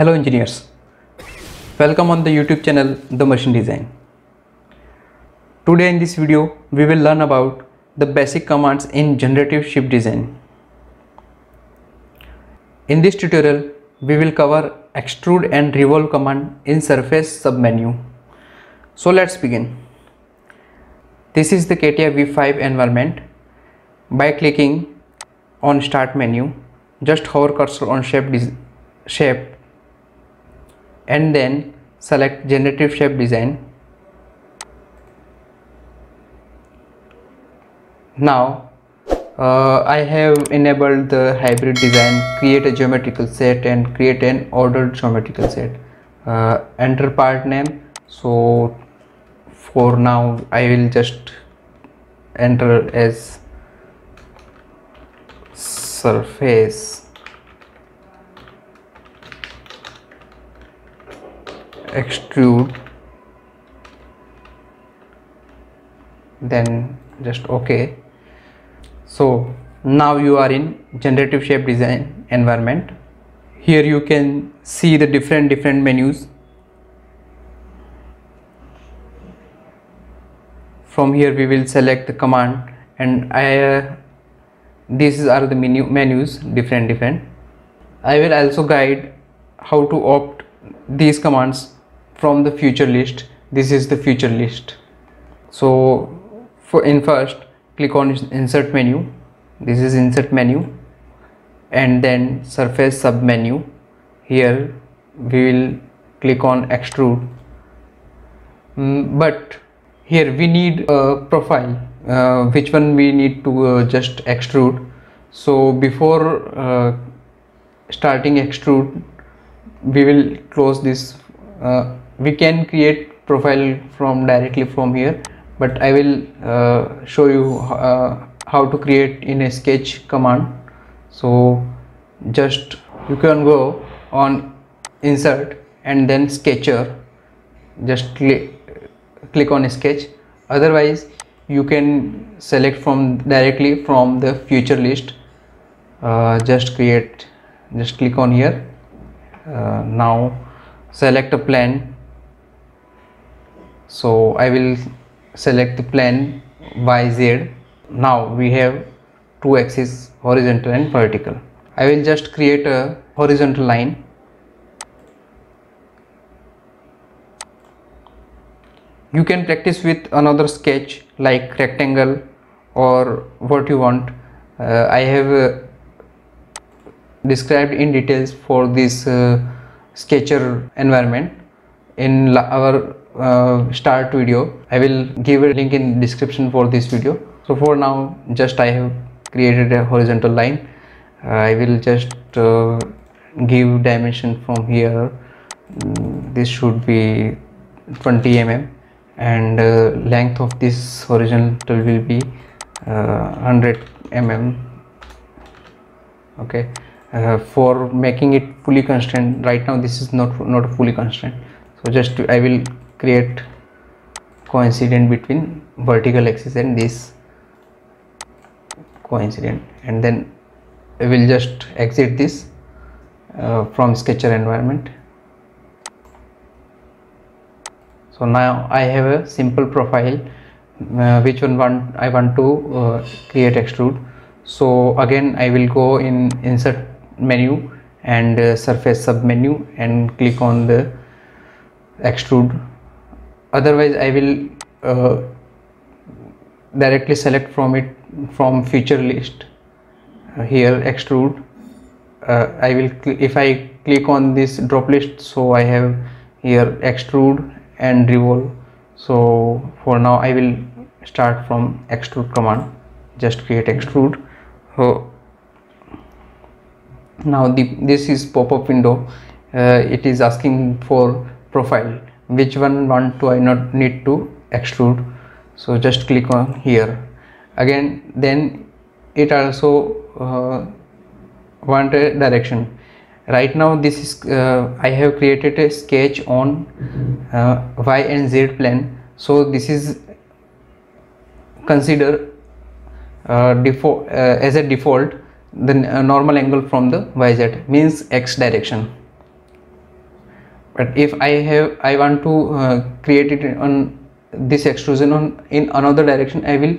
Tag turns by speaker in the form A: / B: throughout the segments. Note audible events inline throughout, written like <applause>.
A: Hello engineers, welcome on the YouTube channel The Machine Design. Today in this video we will learn about the basic commands in generative shape design. In this tutorial we will cover extrude and revolve command in surface submenu. So let's begin. This is the CATIA V5 environment. By clicking on start menu, just hover cursor on shape, shape and then select generative shape design. Now uh, I have enabled the hybrid design, create a geometrical set and create an ordered geometrical set. Uh, enter part name. So for now I will just enter as surface extrude then just ok so now you are in generative shape design environment. Here you can see the different different menus. From here we will select the command and I uh, these are the menu menus different different. I will also guide how to opt these commands from the feature list this is the feature list. So for in first click on insert menu. This is insert menu. And then surface sub menu here we will click on extrude. Mm, but here we need a profile. Uh, which one we need to uh, just extrude. So before uh, starting extrude we will close this uh, we can create profile from directly from here but I will uh, show you uh, how to create in a sketch command. So just you can go on insert and then sketcher. Just click click on sketch. Otherwise you can select from directly from the feature list. Uh, just create just click on here. Uh, now select a plane so I will select the plane YZ now we have two axes horizontal and vertical. I will just create a horizontal line. You can practice with another sketch like rectangle or what you want. Uh, I have uh, described in details for this uh, sketcher environment in our uh, start video. I will give a link in description for this video. So for now just I have created a horizontal line. Uh, I will just uh, give dimension from here. Mm, this should be 20 mm and uh, length of this horizontal will be 100 mm okay. Uh, for making it fully constrained right now this is not not fully constrained so just I will create coincident between vertical axis and this coincident. And then I will just exit this uh, from sketcher environment. So now I have a simple profile uh, which one want I want to uh, create extrude. So again I will go in insert menu and uh, surface sub menu and click on the extrude. Otherwise I will uh, directly select from it from feature list uh, here extrude. Uh, I will if I click on this drop list so I have here extrude and revolve. So for now I will start from extrude command. Just create extrude. So now the this is pop-up window. Uh, it is asking for profile. Which one want to I not need to extrude so just click on here. Again then it also uh, want a direction. Right now this is uh, I have created a sketch on uh, y and z plane so this is consider uh, default uh, as a default the uh, normal angle from the yz means x direction but if I have I want to uh, create it on this extrusion on in another direction I will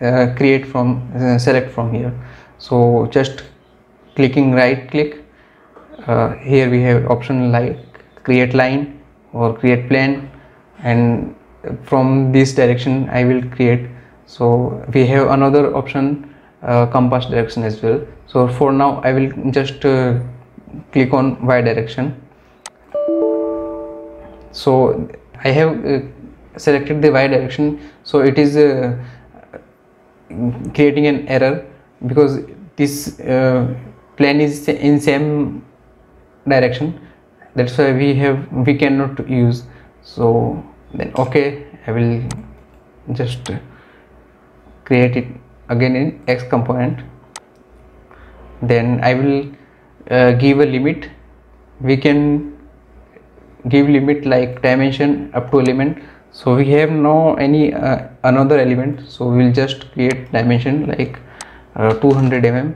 A: uh, create from uh, select from here. So just clicking right click uh, here we have option like create line or create plane and from this direction I will create. So we have another option uh, compass direction as well. So for now I will just uh, click on y direction so I have uh, selected the y direction. So it is uh, creating an error because this uh, plane is in same direction. That's why we have we cannot use. So then okay i will just create it again in x component. Then i will uh, give a limit. We can give limit like dimension up to element. So we have no any uh, another element. So we'll just create dimension like uh, 200 mm.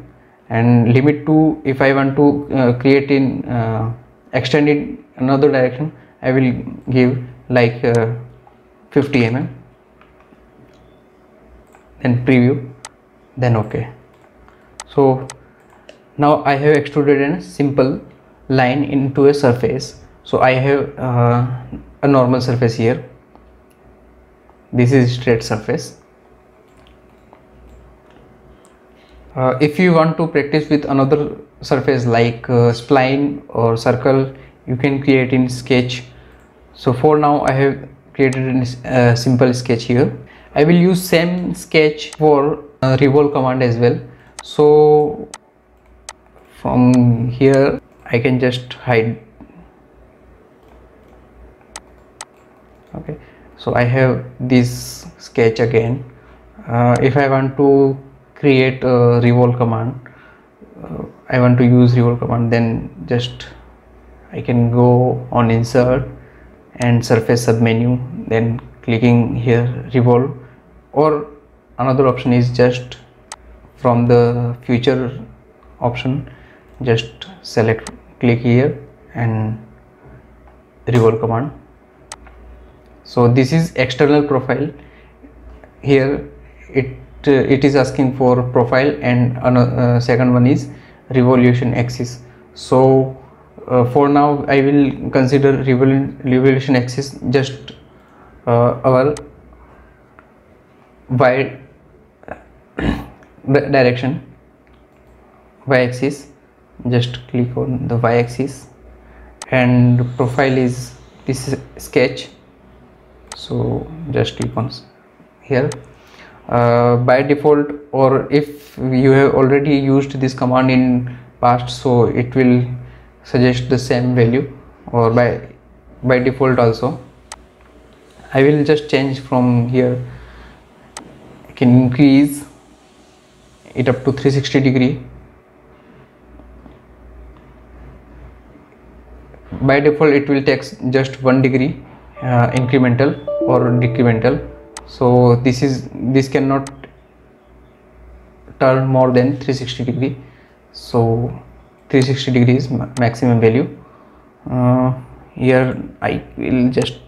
A: And limit to if I want to uh, create in uh, extend in another direction I will give like uh, 50 mm. Then preview. Then ok so now I have extruded a simple line into a surface so I have uh, a normal surface here. This is straight surface. Uh, if you want to practice with another surface like uh, spline or circle you can create in sketch. So for now i have created a uh, simple sketch here. I will use same sketch for uh, revolve command as well. So from here i can just hide okay. So i have this sketch again. Uh, if i want to create a revolve command uh, I want to use revolve command then just I can go on insert and surface submenu then clicking here revolve. Or another option is just from the future option just select click here and revolve command so this is external profile. Here it uh, it is asking for profile and uh, second one is revolution axis. So uh, for now I will consider revolution axis just uh, our y <coughs> direction. Y axis just click on the y axis. And profile is this sketch so just click on here. Uh, by default or if you have already used this command in past so it will suggest the same value or by by default also. I will just change from here. I can increase it up to 360 degree. By default it will take just one degree uh, incremental or decremental. So this is this cannot turn more than 360 degree. So 360 degrees maximum value. Uh, here I will just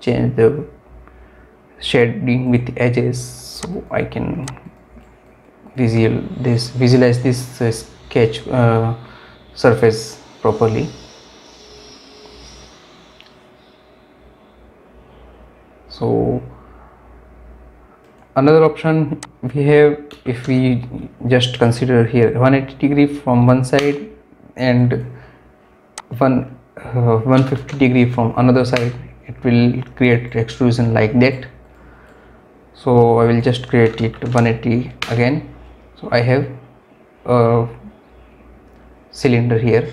A: change the shading with edges so I can visual this visualize this uh, sketch uh, surface properly so another option we have if we just consider here 180 degree from one side and one uh, 150 degree from another side it will create extrusion like that. So I will just create it 180 again. So I have a cylinder here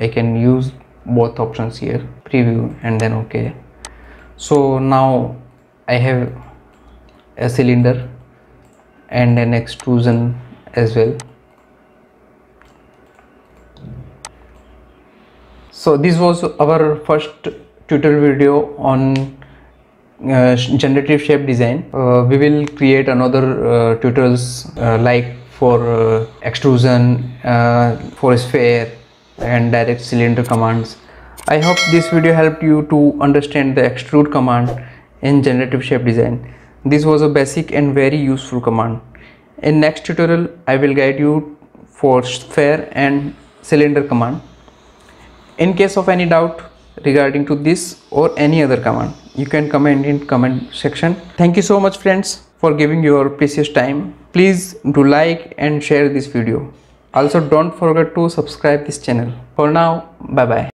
A: I can use both options here preview and then ok. So now I have a cylinder and an extrusion as well. So this was our first tutorial video on uh, generative shape design. Uh, we will create another uh, tutorials uh, like for uh, extrusion uh, for sphere and direct cylinder commands. I hope this video helped you to understand the extrude command in generative shape design. This was a basic and very useful command. In next tutorial i will guide you for sphere and cylinder command. In case of any doubt regarding to this or any other command you can comment in comment section. Thank you so much friends for giving your precious time. Please do like and share this video also don't forget to subscribe this channel. For now bye bye